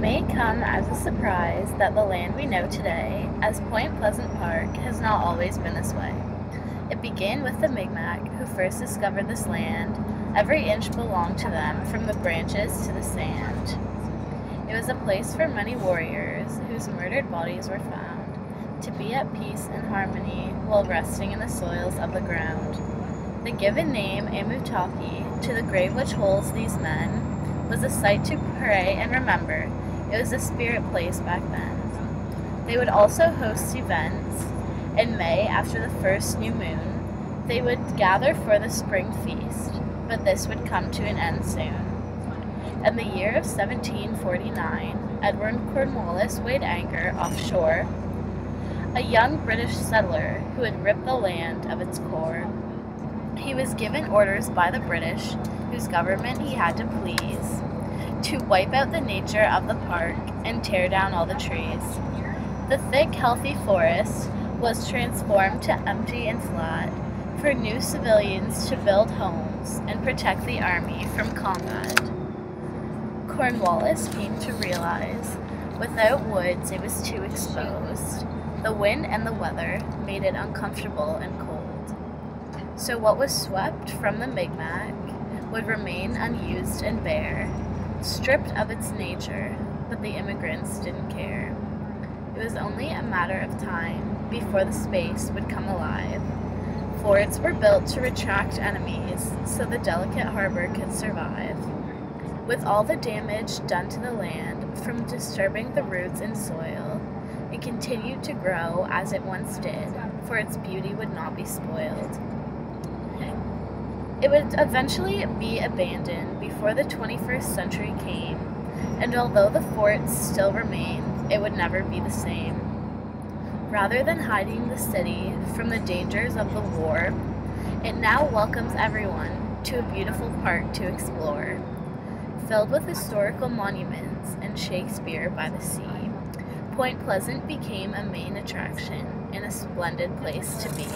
may come as a surprise that the land we know today as Point Pleasant Park has not always been this way. It began with the Mi'kmaq who first discovered this land. Every inch belonged to them, from the branches to the sand. It was a place for many warriors whose murdered bodies were found, to be at peace and harmony while resting in the soils of the ground. The given name Amutaki to the grave which holds these men was a site to pray and remember. It was a spirit place back then. They would also host events in May, after the first new moon, they would gather for the spring feast, but this would come to an end soon. In the year of 1749, Edward Cornwallis weighed anchor offshore, a young British settler who had ripped the land of its core. He was given orders by the British, whose government he had to please, to wipe out the nature of the park and tear down all the trees. The thick, healthy forest was transformed to empty and flat for new civilians to build homes and protect the army from combat. Cornwallis came to realize without woods it was too exposed. The wind and the weather made it uncomfortable and cold. So what was swept from the Mi'kmaq would remain unused and bare, stripped of its nature, but the immigrants didn't care. It was only a matter of time before the space would come alive. Forts were built to retract enemies so the delicate harbor could survive. With all the damage done to the land from disturbing the roots and soil, it continued to grow as it once did, for its beauty would not be spoiled. It would eventually be abandoned before the 21st century came, and although the forts still remain, it would never be the same. Rather than hiding the city from the dangers of the war, it now welcomes everyone to a beautiful park to explore. Filled with historical monuments and Shakespeare by the sea, Point Pleasant became a main attraction and a splendid place to be.